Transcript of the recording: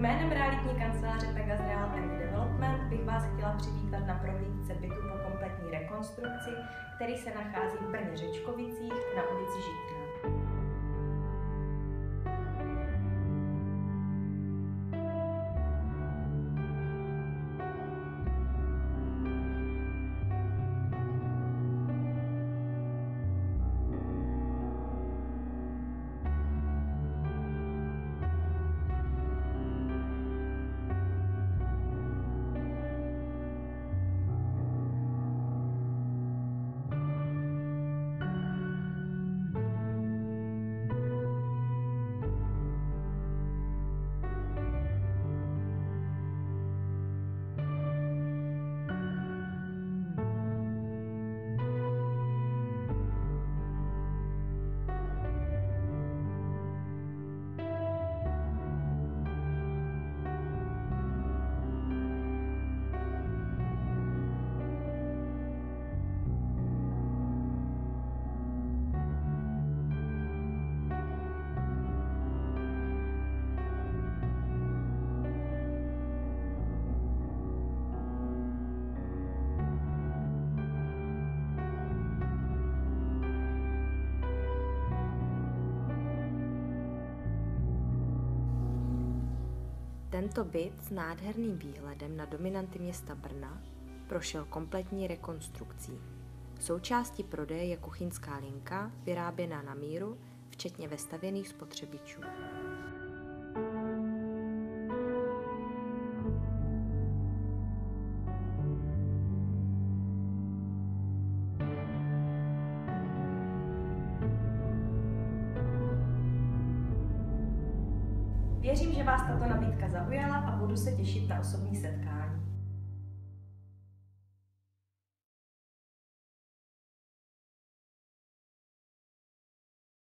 Jménem realitní kanceláře Pegas Real and Development bych vás chtěla přivítat na prohlídce bytu po kompletní rekonstrukci, který se nachází v Brně Řečkovicích na ulici Žitná. Tento byt s nádherným výhledem na dominanty města Brna prošel kompletní rekonstrukcí. Součástí prodeje je kuchyňská linka, vyráběná na míru, včetně vestavěných spotřebičů. Věřím, že vás tato nabídka zaujala a budu se těšit na osobní